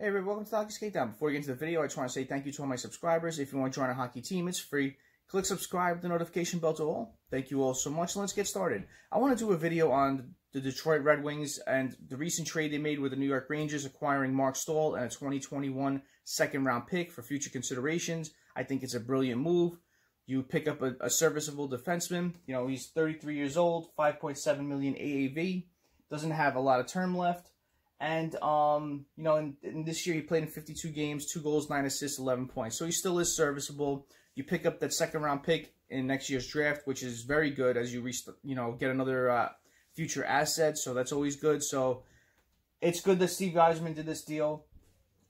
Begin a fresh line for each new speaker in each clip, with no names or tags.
Hey everybody, welcome to Hockey Skate Down. Before we get into the video, I just want to say thank you to all my subscribers. If you want to join a hockey team, it's free. Click subscribe, the notification bell to all. Thank you all so much. Let's get started. I want to do a video on the Detroit Red Wings and the recent trade they made with the New York Rangers acquiring Marc Staal and a 2021 second round pick for future considerations. I think it's a brilliant move. You pick up a, a serviceable defenseman. You know, he's 33 years old, 5.7 million AAV, doesn't have a lot of term left and, um, you know, in, in, this year he played in 52 games, two goals, nine assists, 11 points. So he still is serviceable. You pick up that second round pick in next year's draft, which is very good as you, reach, you know, get another uh, future asset. So that's always good. So it's good that Steve Yzerman did this deal.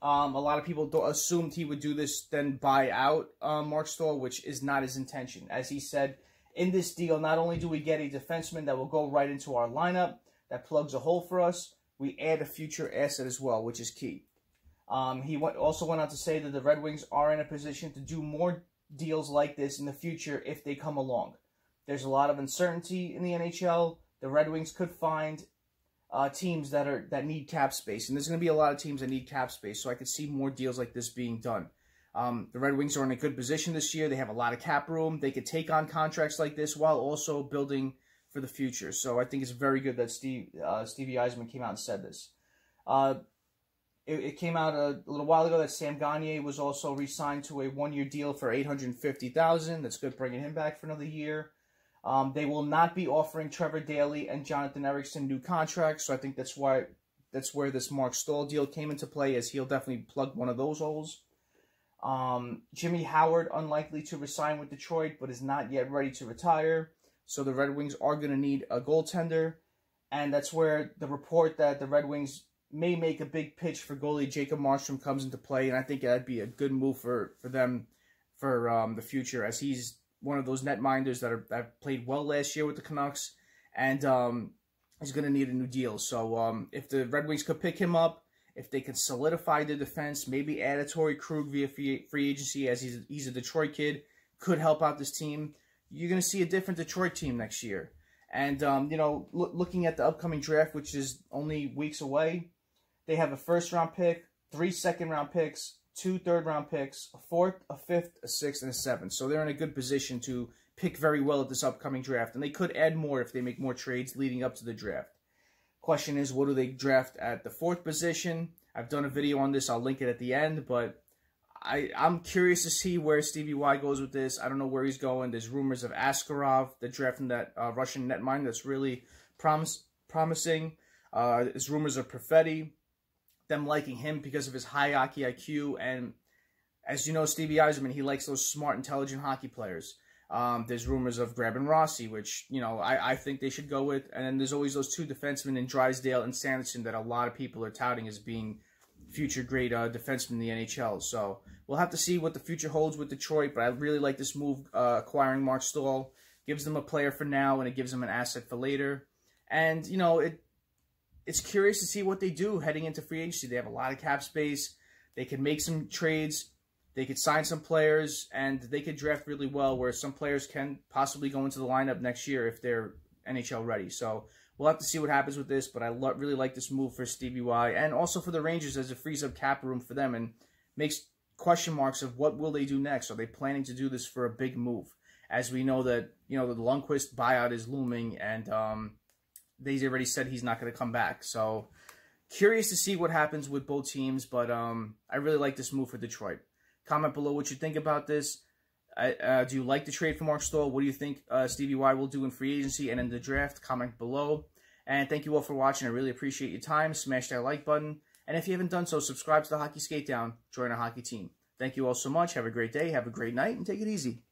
Um, a lot of people assumed he would do this, then buy out um, Marc Staal, which is not his intention. As he said, in this deal, not only do we get a defenseman that will go right into our lineup, that plugs a hole for us, we add a future asset as well, which is key. Um, he went, also went on to say that the Red Wings are in a position to do more deals like this in the future if they come along. There's a lot of uncertainty in the NHL. The Red Wings could find uh, teams that are that need cap space, and there's going to be a lot of teams that need cap space. So I could see more deals like this being done. Um, the Red Wings are in a good position this year. They have a lot of cap room. They could take on contracts like this while also building for the future. So I think it's very good that Steve uh, Stevie Yzerman came out and said this. Uh, it, it, came out a, little while ago that Sam Gagner was also re-signed to a one-year deal for eight hundred fifty thousand. That's good, bringing him back for another year. Um, they will not be offering Trevor Daley and Jonathan Ericsson new contracts, so I think that's why that's where this Marc Staal deal came into play, as he'll definitely plug one of those holes. Um, Jimmy Howard unlikely to resign with Detroit, but is not yet ready to retire. So the Red Wings are going to need a goaltender. And that's where the report that the Red Wings may make a big pitch for goalie Jacob Markstrom comes into play. And I think that'd be a good move for, for them for um, the future as he's one of those netminders that, that played well last year with the Canucks. And um, he's going to need a new deal. So um, if the Red Wings could pick him up, if they can solidify their defense, maybe add a Krug via free, free agency as he's, he's a Detroit kid, could help out this team you're going to see a different Detroit team next year. And, um, you know, lo looking at the upcoming draft, which is only weeks away, they have a first round pick, three second round picks, two third round picks, a fourth, a fifth, a sixth, and a seventh. So they're in a good position to pick very well at this upcoming draft. And they could add more if they make more trades leading up to the draft. Question is, what do they draft at the fourth position? I've done a video on this. I'll link it at the end. But I, I'm curious to see where Stevie Y goes with this. I don't know where he's going. There's rumors of Askarov, the drafting that uh, Russian netminder that's really promise, promising. Uh, there's rumors of Perfetti, them liking him because of his high hockey IQ. And as you know, Stevie Yzerman, he likes those smart, intelligent hockey players. Um, there's rumors of Graben Rossi, which, you know, I, I think they should go with. And then there's always those two defensemen in Drysdale and Sanderson that a lot of people are touting as being future great uh, defenseman in the NHL. So we'll have to see what the future holds with Detroit, but I really like this move uh, acquiring Marc Staal. Gives them a player for now, and it gives them an asset for later. And, you know, it it's curious to see what they do heading into free agency. They have a lot of cap space. They can make some trades. They could sign some players, and they could draft really well, where some players can possibly go into the lineup next year if they're NHL ready. So We'll have to see what happens with this, but I lo- really like this move for Stevie Y and also for the Rangers as it frees up cap room for them and makes question marks of what will they do next. Are they planning to do this for a big move? As we know that you know the Lundqvist buyout is looming, and um, they already said he's not going to come back. So curious to see what happens with both teams, but um, I really like this move for Detroit. Comment below what you think about this. Uh, do you like the trade for Marc Staal? What do you think uh, Stevie Y will do in free agency and in the draft? Comment below. And thank you all for watching. I really appreciate your time. Smash that like button. And if you haven't done so, subscribe to the Hockey Skate Down. Join our hockey team. Thank you all so much. Have a great day. Have a great night. And take it easy.